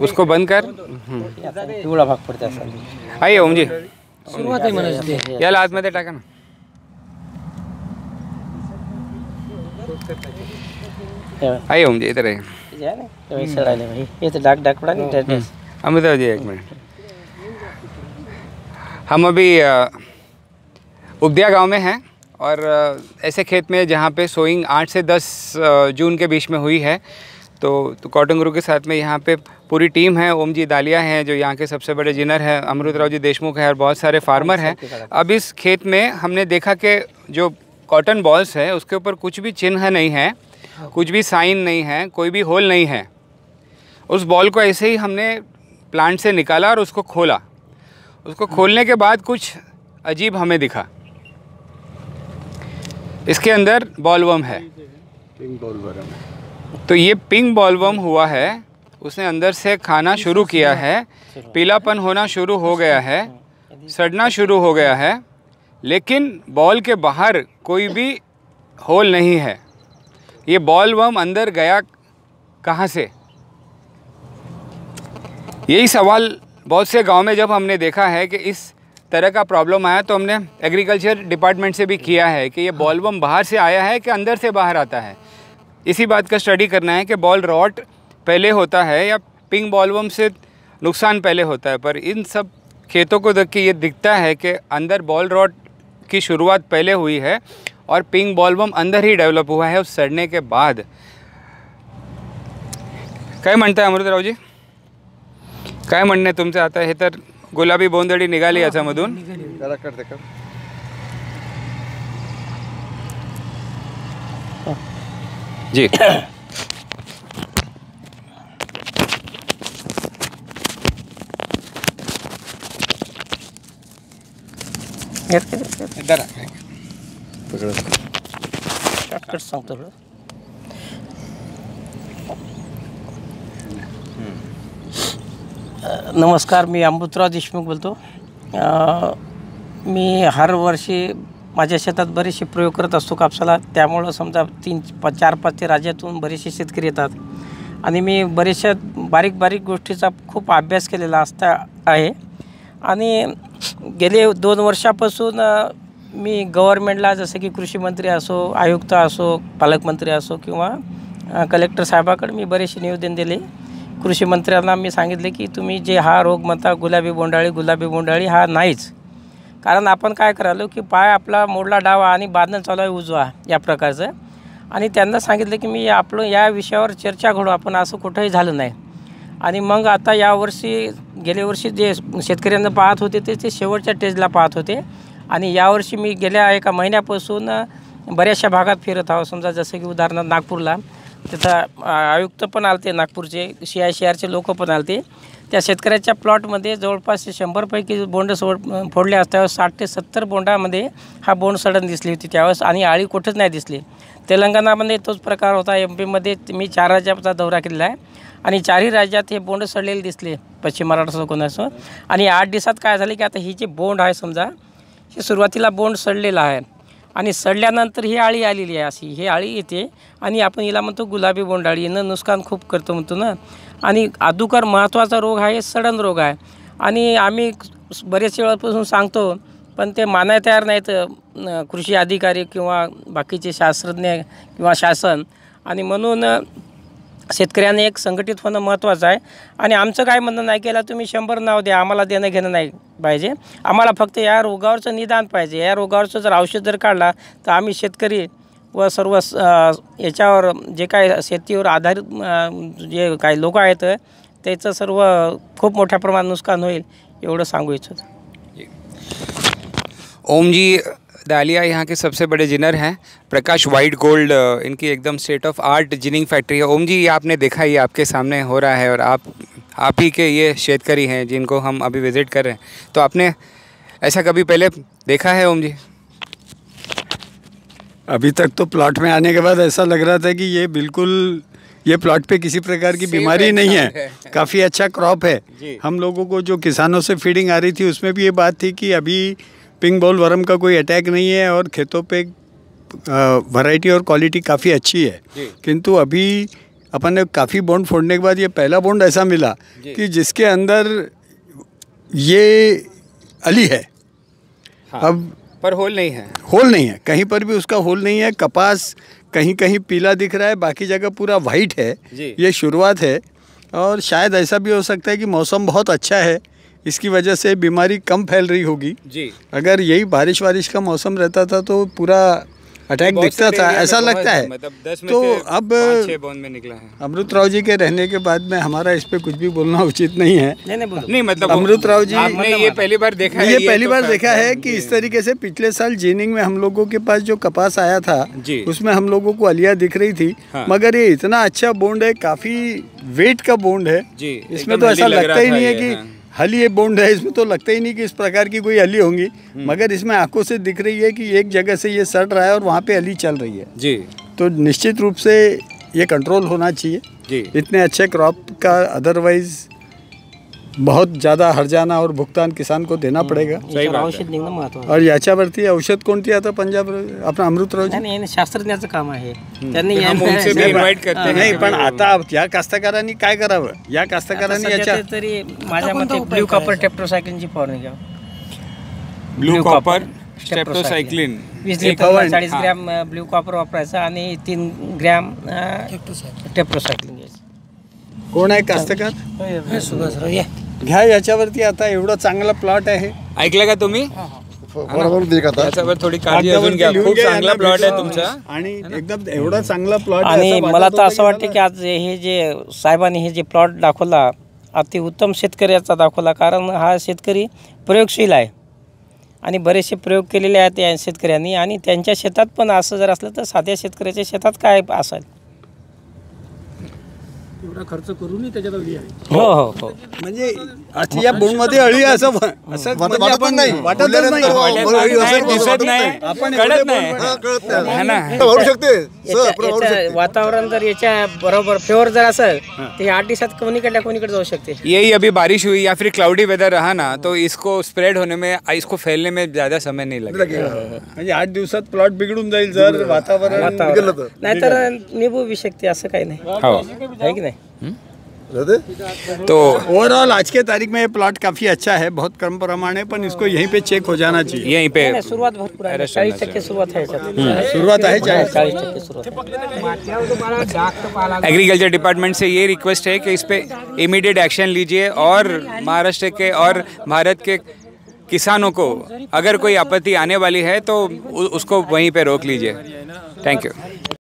उसको बंद कर. भाग पडते असा आइए ओम जी। सुरुवात आहे म्हणायची टाका ना। आइए ओम जी, इधर आइए। येते डाक डाक पडा नाही अमिताभ जी एक मिनट। हम अभी उबदिया गाँव में हैं और ऐसे खेत में जहाँ पे सोइंग आठ से दस जून के बीच में हुई है। तो, तो कॉटन गुरु के साथ में यहाँ पे पूरी टीम है ओम जी दालिया हैं जो यहाँ के सबसे बड़े जिनर हैं अमृतराव जी देशमुख हैं और बहुत सारे फार्मर हैं। अब इस खेत में हमने देखा कि जो कॉटन बॉल्स है उसके ऊपर कुछ भी चिन्ह नहीं है कुछ भी साइन नहीं है कोई भी होल नहीं है। उस बॉल को ऐसे ही हमने प्लांट से निकाला और उसको खोला। उसको खोलने के बाद कुछ अजीब हमें दिखा। इसके अंदर बॉलवम है। तो ये पिंक बॉलवम हुआ है। उसने अंदर से खाना शुरू किया है। पीलापन होना शुरू हो गया है। सड़ना शुरू हो गया है। लेकिन बॉल के बाहर कोई भी होल नहीं है। ये बॉल वम अंदर गया कहाँ से? यही सवाल बहुत से गाँव में जब हमने देखा है कि इस तरह का प्रॉब्लम आया तो हमने एग्रीकल्चर डिपार्टमेंट से भी किया है कि ये बॉल बम बाहर से आया है कि अंदर से बाहर आता है? इसी बात का स्टडी करना है कि बॉल रॉट पहले होता है या पिंक बॉल बम से नुकसान पहले होता है पर इन सब खेतों को देख के ये दिखता है कि अंदर बॉल रॉट की शुरुआत पहले हुई है और पिंग बॉल बम अंदर ही डेवलप हुआ है उस सड़ने के बाद। काय म्हणताय अमृतरावजी काय म्हणणे तुमचं आता हे? तर गुलाबी बोंदडी निघाली याच्यामधून जी। शॉर्टकट सांगतो नमस्कार मी अमृतराव देशमुख बोलतो मी हर वर्षी माझ्या शेतात बरेचसे प्रयोग करत असतो कापसाला. त्यामुळं समजा तीन पा चार पाच ते राज्यातून बरेचसे शेतकरी येतात. आणि मी बरेचशा बारीक बारीक गोष्टीचा खूप अभ्यास केलेला असता आहे. आणि गेले दोन वर्षापासून मी गव्हर्मेंटला जसं की कृषी मंत्री असो आयुक्त असो पालकमंत्री असो किंवा कलेक्टर साहेबाकडे मी बरेचसे निवेदन दिले. कृषी मंत्र्यांना मी सांगितले की तुम्ही जे हा रोग म्हणता गुलाबी बोंडाळी गुलाबी बोंडाळी हा नाहीच. कारण आपण काय करालो की पाय आपला मोडला डावा आणि बांधणं चालू आहे उजवा या प्रकारचं. आणि त्यांना सांगितलं की मी आपलं या विषयावर चर्चा घडू आपण असं कुठंही झालं नाही. आणि मग आता यावर्षी गेल्या वर्षी जे शेतकऱ्यांना पाहत होते ते ते शेवटच्या टेजला पाहत होते. आणि यावर्षी मी गेल्या एका महिन्यापासून बऱ्याचशा भागात फिरत आहो. समजा जसं की उदाहरणार्थ नागपूरला. तिथं आयुक्त पण आलते नागपूरचे सी आय सी आरचे लोक पण आलते. त्या शेतकऱ्याच्या प्लॉटमध्ये जवळपास शंभरपैकी बोंड सोड फोडले असल्यावर साठ ते सत्तर बोंडामध्ये हा बोंड सडन दिसली होती त्यावेळेस आणि आळी कुठंच नाही दिसली. तेलंगणामध्ये तोच प्रकार होता. एम पीमध्ये मी चार राज्याचा दौरा केलेला आहे आणि चारही राज्यात हे बोंड सडलेले दिसले पश्चिम महाराष्ट्र कोणाचं आणि आठ दिवसात काय झाले की आता ही जी बोंड आहे समजा हे सुरुवातीला बोंड सडलेला आहे. आणि सडल्यानंतर ही आळी आलेली आहे अशी. ही आळी येते आणि आपण हिला म्हणतो गुलाबी बोंडाळी. यानं नुकसान खूप करतो म्हणतो ना. आणि अधुकर महत्त्वाचा रोग आहे सडन रोग आहे. आणि आम्ही बरेच वेळापासून सांगतो पण ते मानाय तयार नाहीत कृषी अधिकारी किंवा बाकीचे शास्त्रज्ञ किंवा शासन. आणि म्हणून शेतकऱ्याने एक संघटित होणं महत्त्वाचं आहे. आणि आमचं काय म्हणणं नाही केलं तुम्ही शंभर नाव द्या आम्हाला देणं घेणं नाही पाहिजे. आम्हाला फक्त या रोगावरचं निदान पाहिजे. या रोगावरचं जर औषध जर काढला तर आम्ही शेतकरी व सर्व स- याच्यावर जे काय शेतीवर आधारित जे काही लोक आहेत त्याचं सर्व खूप मोठ्या प्रमाणात नुकसान होईल एवढं सांगू इच्छितो. ओमजी जी दालिया यहाँ के सबसे बड़े जिनर हैं। प्रकाश वाइट गोल्ड इनकी एकदम state of art ginning factory है। ओम जी ये आपने देखा ये आपके सामने हो रहा है और आप आप ही के ये शेतकरी हैं जिनको हम अभी विज़िट कर रहे हैं। तो आपने ऐसा कभी पहले देखा है ओम जी? अभी तक तो प्लॉट में आने के बाद ऐसा लग रहा था कि ये बिल्कुल ये प्लॉट पे किसी प्रकार की बीमारी नहीं है। है। काफ़ी अच्छा क्रॉप है। हम लोगों को जो किसानों से फीडिंग आ रही थी उसमें भी ये बात थी कि अभी पिंक बॉल वर्म का कोई अटैक नहीं है और खेतों पे वैरायटी और क्वालिटी काफ़ी अच्छी है। किंतु अभी अपन ने काफ़ी बॉन्ड फोड़ने के बाद ये पहला बॉन्ड ऐसा मिला कि जिसके अंदर ये अली है। हाँ, अब पर होल नहीं है। होल नहीं है। कहीं पर भी उसका होल नहीं है। कपास कहीं कहीं पीला दिख रहा है। बाकी जगह पूरा वाइट है। ये शुरुआत है। और शायद ऐसा भी हो सकता है कि मौसम बहुत अच्छा है। इसकी वजह से बीमारी कम फैल रही होगी। जी। अगर यही बारिश वारिश का मौसम रहता था तो पूरा अटैक दिखता था ऐसा लगता है। मतलब दस में तो अब बॉन्ड में निकला है। अमृत राव जी के रहने के बाद में हमारा इस पे कुछ भी बोलना उचित नहीं है। नहीं नहीं नहीं मतलब अमृत राव जी आपने ये पहली बार देखा है ये पहली तो बार देखा है। कि इस तरीके से पिछले साल जीनिंग में हम लोगों के पास जो कपास आया था उसमें हम लोगों को अलिया दिख रही थी। हाँ। मगर ये इतना अच्छा बोंड है काफ़ी वेट का बोंड है। इसमें तो ऐसा लगता ही नहीं है कि। हली ये बोंड है इसमें तो लगता ही नहीं कि इस प्रकार की कोई हली होंगी। हम्म। मगर इसमें आँखों से दिख रही है कि एक जगह से ये सड़ रहा है और वहाँ पे हली चल रही है। जी। तो निश्चित रूप से ये कंट्रोल होना चाहिए। जी। इतने अच्छे क्रॉप का अदरवाइज़ बहुत ज़्यादा हरजाना और भुगतान किसान को देना पडेगा। सही याच्यावर बात औषध निघणं महत्वाचं और याच्यावरती औषध कोणती आता पंजाब आपला अमृतराव नाही नाही शास्त्रज्ञाचं काम आहे। त्यांनी तर हम या- उनसे भी invite करते हैं. नाही पण आता या कास्तकारांनी काय करावं? या कास्तकारांनी सध्या याच्या ते तरी माझ्या मते ब्ल्यू कॉपर टेप्टोसायक्लिनची फवारणी घ्या ब्लू कॉपर copper, स्टेप्टोसायक्लिन वीस एक चाळीस ग्रॅम ब्ल्यू कॉपर वापरायचं आणि तीन ग्रॅम टेप्टोसायक्लिन घ्यायचं. कोण आहे कास्तकार? सुभाषराव या. घ्या याच्यावरती आता एवढा चांगला प्लॉट आहे. ऐकलं का तुम्ही? बरोबर थोडी काळजी अजून कागदावरती घ्या. खूप चांगला प्लॉट आहे. तुमचा. आणि एकदम एवढा चांगला प्लॉट आणि मला तर असं वाटतं की आज हे जे साहेबांनी हे जे प्लॉट दाखवला अति उत्तम शेतकऱ्याचा दाखवला कारण हा शेतकरी प्रयोगशील आहे. आणि बरेचसे प्रयोग केलेले आहेत या शेतकऱ्यांनी. आणि त्यांच्या शेतात पण असं जर असलं तर साध्या शेतकऱ्याच्या शेतात काय असेल? हो हो हो. म्हणजे आता या मध्ये अळी आहे असं असं म्हणजे आपण नाही. वाटतच नाही. अळी नाही, दिसत नाही. नाही. आपण कळत नाही. हा, कळत नाही. है ना. वाढू शकते. सर, याच्या- वाढू याच्या शकते. वातावरण जर याच्या बरोबर फेवर जर असेल तर हे आठ दिवसात कोणीकडल्या कोणीकडे जाऊ शकते? यही अभी बारिश हुई या फिर क्लाउडी वेदर रहा ना तो इसको स्प्रेड होने में इसको फैलने में ज़्यादा समय नहीं लगेगा। म्हणजे आठ दिवसात प्लॉट बिघडून जाईल जर वातावरण वातावरण. नाहीतर निभू बी शकते असं काही नाही. हो. आहे की नाही? रहते? तो ओवरऑल आज के तारीख में ये प्लॉट काफ़ी अच्छा है बहुत कम प्रमाण है पर इसको यहीं पे चेक हो जाना चाहिए। यहीं पे याच्यात शुरुआत सुरुवात आहे एग्रीकल्चर डिपार्टमेंट से ये रिक्वेस्ट है कि इस पे इमीडिएट एक्शन लीजिए और महाराष्ट्र के और भारत के किसानों को अगर कोई आपत्ति आने वाली है तो उसको वहीं पे रोक लीजिए। Thank you